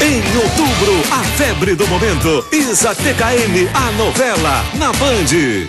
Em outubro, a febre do momento. Isa TKM, a novela, na Band.